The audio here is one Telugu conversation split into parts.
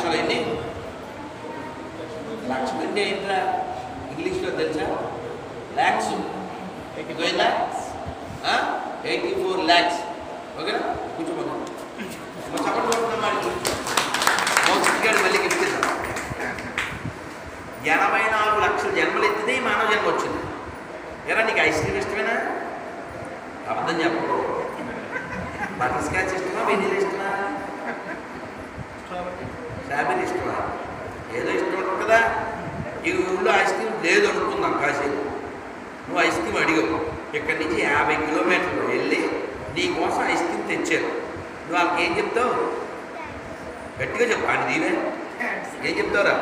ఎనభై నాలుగు లక్షలు అంటే ఏంట్రా ఇంగ్లీష్లో తెలుసా? ల్యాక్స్ ఎక్కువైందా ఎయిటీ ఫోర్ ల్యాక్స్ ఓకేనా? కూర్చోబోతున్నా చెప్పండి కొడుతున్నాం మరి గారు మళ్ళీ గిఫ్ట్ ఎనభై నాలుగు లక్షల జన్మలు ఎత్తితే ఈ మానవ జన్మ వచ్చింది. ఎరా నీకు ఐస్ క్రీమ్ ఇష్టమేనా? అబద్ధం చెప్పకు. బటర్ స్కాచ్ ఇష్టమా? వెనీలా ఇష్టమా? ఫ్యామిలీ ఇష్టమా? ఏదో ఇష్టం ఉంటుంది కదా. ఈ ఊళ్ళో ఐస్ క్రీమ్ లేదు అనుకుందాం కాసేపు నువ్వు ఐస్ క్రీమ్ అడిగావు. ఇక్కడి నుంచి యాభై కిలోమీటర్లు వెళ్ళి నీ కోసం ఐస్ క్రీమ్ తెచ్చారు. నువ్వు వాళ్ళకి ఏం చెప్తావు? గట్టిగా చెప్పు. అని దీవే ఏం చెప్తావురా?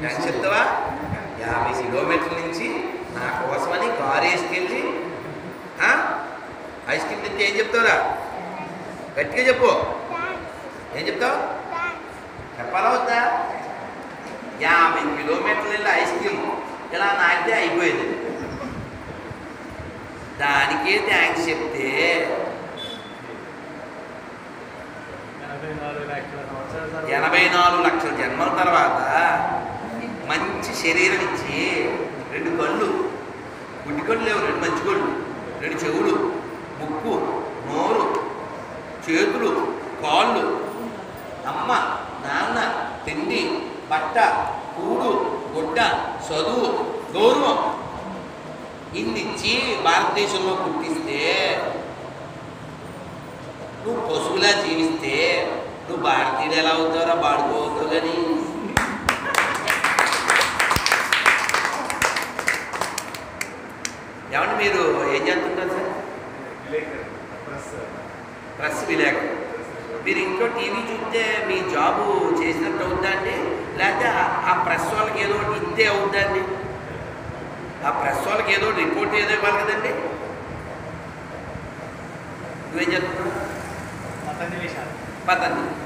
థ్యాంక్స్ చెప్తావా? యాభై కిలోమీటర్ల నుంచి నా కోసమని కారు వేసుకెళ్ళి ఐస్ క్రీమ్ తెచ్చి ఏం చెప్తావురా? గట్టిగా చెప్పు. ఏం చెప్తావు? చెప్పాలా వద్దా యాభై కిలోమీటర్లు వెళ్ళి ఐస్ క్రీమ్ ఇలా నాకితే అయిపోయేది. దానికే థ్యాంక్స్ చెప్తే ఎనభై నాలుగు లక్షల జన్మల తర్వాత మంచి శరీరం ఇచ్చి రెండు కళ్ళు. గుడ్డి కళ్ళు లేవు రెండు మంచి కళ్ళు రెండు చెవులు ముక్కు నోరు చేతులు కాళ్ళు అమ్మ నాన్న తిండి బట్ట కూడు గుడ్డ చదువు గౌరవం ఇన్నిచ్చి భారతదేశంలో పుట్టిస్తే నువ్వు పశువులా జీవిస్తే నువ్వు భారతీయుడు ఎలా అవుతావురా బాడుకోవద్దు కానీ ఏమంటే మీరు ఏం చేస్తుంటారు సార్? ప్రెస్. విలేకరు. మీరు ఇంట్లో టీవీ చూస్తే మీ జాబు చేసినట్టు అవుతుందా అండి? లేకపోతే ఆ- ప్రెస్ వాళ్ళకి ఏదో ఒకటి ఇస్తే అవుద్దా అండి ఆ ప్రెస్ వాళ్ళకి ఏదో ఒకటి రిపోర్ట్ ఏదో ఇవ్వాలి కదండి. నువ్వేం శాస్త్రి. పద్ధతి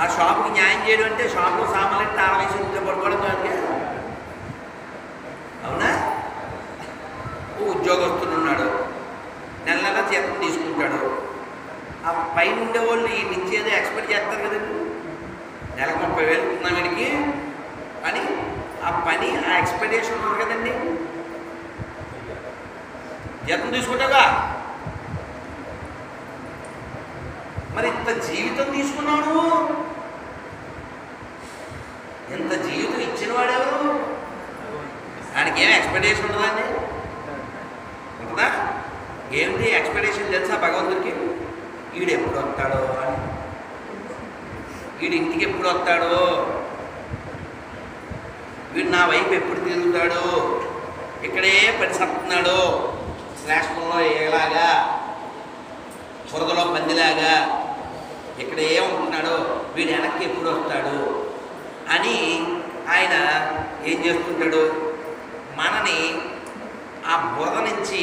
ఆ షాప్కి న్యాయం చేయడం అంటే షాప్లో సామాన్లు తాళం వేసి ఉంటే పడుకోవడం కాదు. అవునా? ఓ ఉద్యోగస్తుడు ఉన్నాడు. నెల నెల జీతం తీసుకుంటాడు. ఆ పైన ఉండే వాళ్ళు ఈ నుంచి ఏదో ఎక్స్పెక్ట్ చేస్తారు కదండి. నెలకు ముప్పై వేలు ఉంటున్నాం వీడికి. అని ఆ పని ఆ ఎక్స్పెక్టేషన్ ఉంటుంది కదండి. జీతం తీసుకుంటావుగా? మరి ఇంత జీవితం తీసుకున్నాడు? ఇంత జీవితం ఇచ్చిన వాడెవరు దానికి ఏం ఎక్స్పెక్టేషన్ ఉంటుందండి? ఉంటుందా? ఏంటి ఎక్స్పెక్టేషన్ తెలుసా భగవంతుడికి? వీడు ఎప్పుడు వస్తాడో అని. వీడు ఇంటికి ఎప్పుడు వస్తాడో? వీడు నా వైపు ఎప్పుడు తిరుగుతాడో? ఇక్కడే పరిసత్తున్నాడో శ్రేష్టంలో ఏలాగా? బురదలో పందిలాగా? ఇక్కడ ఏమంటున్నాడో వీడు వెనక్కి ఎప్పుడు వస్తాడు? అని ఆయన ఏం చేస్తుంటాడు? మనని ఆ బురద నుంచి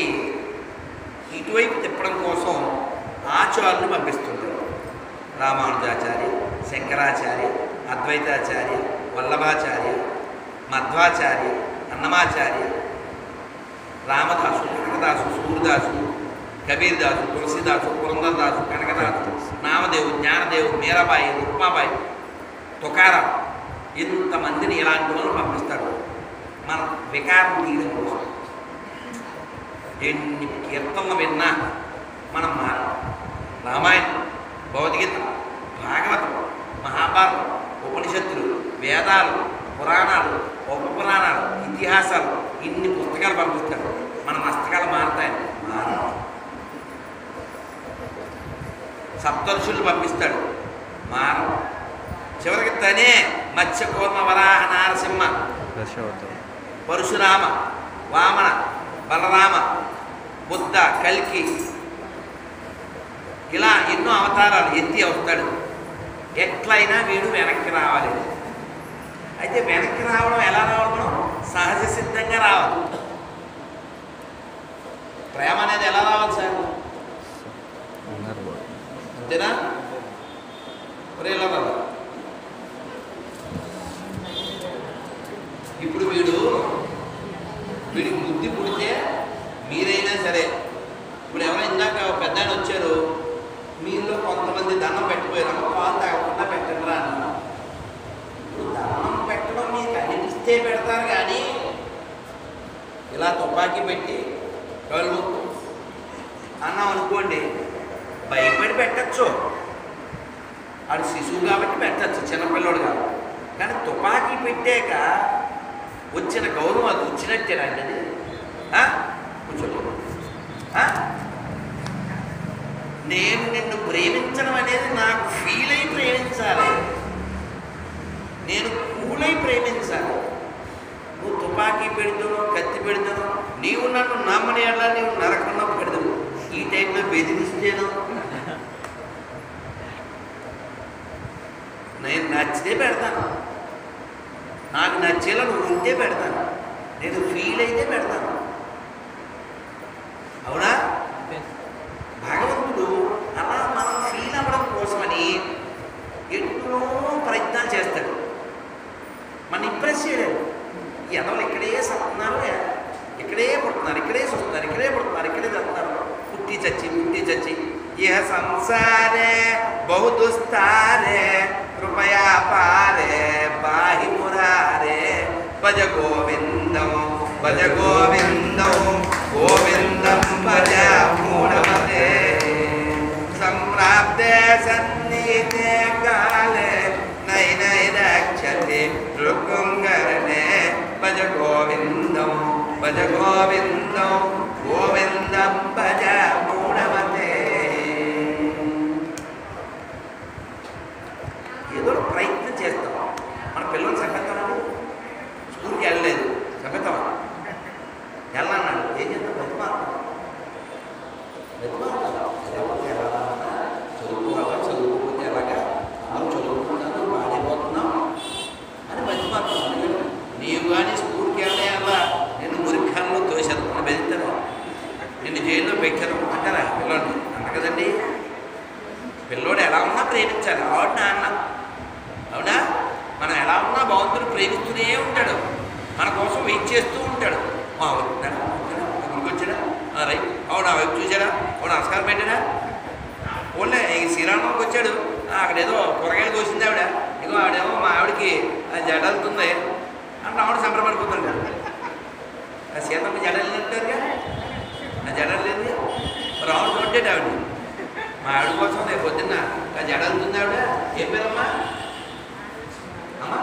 ఇటువైపు తిప్పడం కోసం ఆచార్యులు పంపిస్తుంటాడు. రామానుజాచారి శంకరాచార్య అద్వైతాచార్య వల్లభాచార్య మధ్వాచార్య అన్నమాచార్య రామదాసు కనకదాసు సూర్యదాసు కబీర్దాసు తులసిదాసు పురందరదాసు కనకదాసు నామదేవు జ్ఞానదేవు మీరాబాయి రుక్మాబాయి తుకారం. ఇంతమందిని ఇలాంటి వాళ్ళు పంపిస్తాడు. మన వికారం తీయడం కోసం. ఎన్ని కీర్తనలు విన్నా మనం మారం రామాయణం భగవద్గీత భాగవతం మహాభారతం ఉపనిషత్తులు వేదాలు పురాణాలు ఉప పురాణాలు ఇతిహాసాలు ఇన్ని పుస్తకాలు పంపిస్తాడు మన మస్తకాలు మారుతాయి. మారవు. సప్తర్షులు పంపిస్తాడు. మానవ చివరికి తనే మత్స్యకూర్మ వరాహ నారసింహ. పరశురామ వామన బలరామ బుద్ధ కల్కి ఇలా ఎన్నో అవతారాలు ఎత్తి వస్తాడు ఎట్లయినా వీడు వెనక్కి రావాలి. అయితే వెనక్కి రావడం ఎలా రావాలి మనం? సహజ సిద్ధంగా రావాలి. ప్రేమ అనేది ఎలా రావాలి సార్. అంతేనా? ఒరే ఇలా రా. ఇప్పుడు వీడు వీడికి బుద్ధి పుడితే మీరైనా సరే ఇప్పుడు ఎవరో ఇందాక ఒక పెద్ద ఆయన వచ్చారు మీలో కొంతమంది దండం పెట్టిపోయారు అమ్మ పాలు తాగకుండా పెట్టండి రా ఇలా తుపాకీ పెట్టి కళ్ళు అన్నాం అనుకోండి భయపడి పెట్టచ్చు. ఆడు శిశువు కాబట్టి పెట్టచ్చు చిన్నపిల్లడు కాబట్టి కానీ తుపాకీ పెట్టాక వచ్చిన గౌరవం అది వచ్చినట్టే అండి అది. ఆ? నేను నిన్ను ప్రేమించడం అనేది నాకు ఫీల్ అయి ప్రేమించాలి. నేను కూలై ప్రేమించాలి. నువ్వు తుపాకీ పెడతావు కత్తి పెడతావు నీవు నన్ను నమ్మని అలా నీవు నరకంలో పెడతావు ఈ టైంలో బెదిరిస్తేను నేను నచ్చితే పెడతాను. నాకు నచ్చేలా నువ్వు ఉంటే పెడతాను. నేను ఫీల్ అయితే పెడతాను. संसारे बहु दुस्तारे कृपया पारे पाहि मुरारे। भज गोविन्दौ भज गोविन्दौ गोविन्दं भज मूढमते। सम्प्राप्ते सन्निहिते मुणरे सम्रा रक्षति ऋकुङ्गरणे भज गोविन्दौ भज गोविन्दौ गोविन्दं भज నిన్ను అంటారా పిల్లోడిని. అంట కదండి పిల్లోడు ఎలా ఉన్నా ప్రేమించాలి. ఆవిడ నాన్న. అవునా? మనం ఎలా ఉన్నా భగవంతుడు ప్రేమిస్తూనే ఉంటాడు. మన కోసం వెయిట్ చేస్తూ ఉంటాడు. మా వచ్చాడా ఇక్కడికి వచ్చాడా? ఆ, రైట్. అవునా? వైపు చూసాడా అవును నమస్కారం పెట్టాడా? ఓన్లే ఈ శ్రీరామంకి వచ్చాడు. అక్కడ ఏదో కూరగాయలు కోసింది ఆవిడ. ఇగో ఆవిడేమో మా ఆవిడకి ఆ జడ అంటే ఆవిడ సంబరపడిపోతుంది ఆ సీతమ్మ జడలు తింటారుగా ఆ లేదు ఆవిడ కొట్టాడు ఆవిడ. మా ఆవిడ కోసం రేపు పొద్దున్న జడ ఆవిడ. ఏం పేరమ్మా అమ్మా.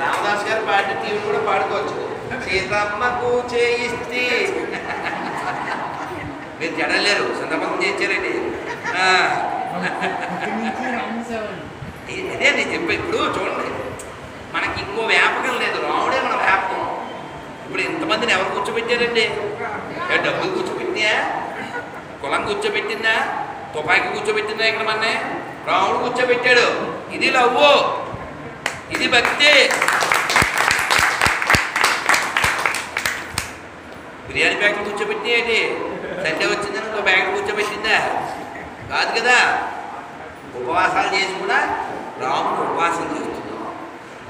రామదాస్ గారు పాడిన టీవీ కూడా పాడుకోవచ్చు. సీతమ్మకు చేయిస్తే మీరు జడలేరు సందర్భం చేయించారండి. ఇదే నేను చెప్పే ఇప్పుడు చూడండి మనకి ఇంకో వ్యాపకం లేదు రాముడే మన వ్యాపకం ఎంతమందిని ఎవరు కూర్చోబెట్టారండి? డబ్బులు కూర్చోబెట్టినా కులం కూర్చోబెట్టిందా? తుపాకీ కూర్చోబెట్టిందా ఇక్కడ మన్నే? రాముడు కూర్చోబెట్టాడు. ఇది లవ్వు. ఇది భక్తి. బిర్యానీ ప్యాకెట్ కూర్చోబెట్టి ఏంటి? సండే వచ్చిందని ఇంకో ప్యాకెట్ కూర్చోబెట్టిందా? కాదు కదా. ఉపవాసాలు చేసి కూడా రాముడు ఉపవాసం చేస్తున్నాం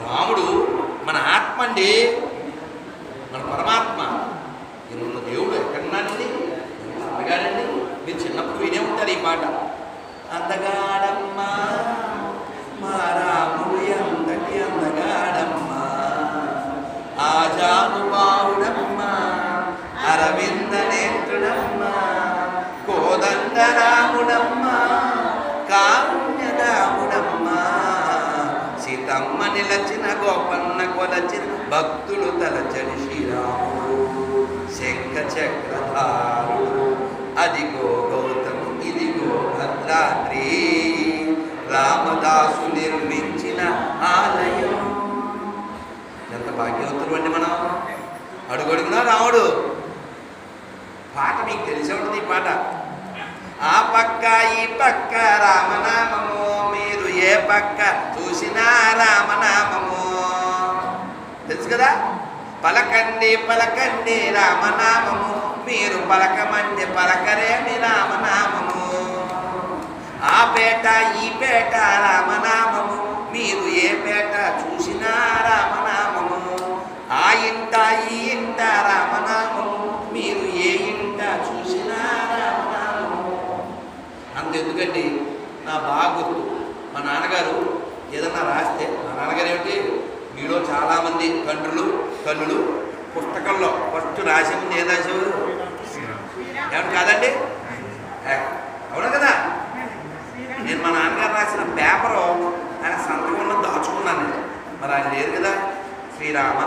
రాముడు మన ఆత్మ అండి. మన పరమాత్మ. ఈయన దేవుడు ఎక్కడున్నాడండి? ఎంత మీరు చిన్నప్పుడు వినే ఉంటారు ఈ మాట గోపన్న కొలచిన భక్తులు తలచని శ్రీరాముడు. శంఖ చక్రధారుడు. అదిగో గౌతము ఇదిగో భద్రాద్రి. రామదాసు నిర్మించిన ఆలయం. ఎంత భాగ్యవంతులు అండి మనం. అడుగడుగునా రాముడు. పాట మీకు తెలిసే ఉంటుంది ఈ పాట. ఆ పక్క ఈ పక్క రామనామము మీరు ఏ పక్క చూసినా రామనామము. తెలుసు కదా? పలకండి పలకండి రామనామము. మీరు పలకమండి పలకరేమి రామనామము? ఆ పేట ఈ పేట రామనామము. మీరు ఏ పేట చూసినా రామనామము. ఆ ఇంట ఈ ఇంట రామనామము. మీరు ఏ ఇంట చూసినా రామనామము. అంతెందుకండి నా బాగు మా నాన్నగారు ఏదన్నా రాస్తే మా నాన్నగారు ఏమిటి? చాలామంది తండ్రులు తల్లులు పుస్తకంలో ఫస్ట్ రాసి ఉంది ఏం రాసేవారు? ఏమన్నా కాదండి? అవునా కదా? నేను మా నాన్నగారు రాసిన పేపరు ఆయన సంతకంలో దాచుకున్నాను మరి ఆయన లేరు కదా? శ్రీరామ.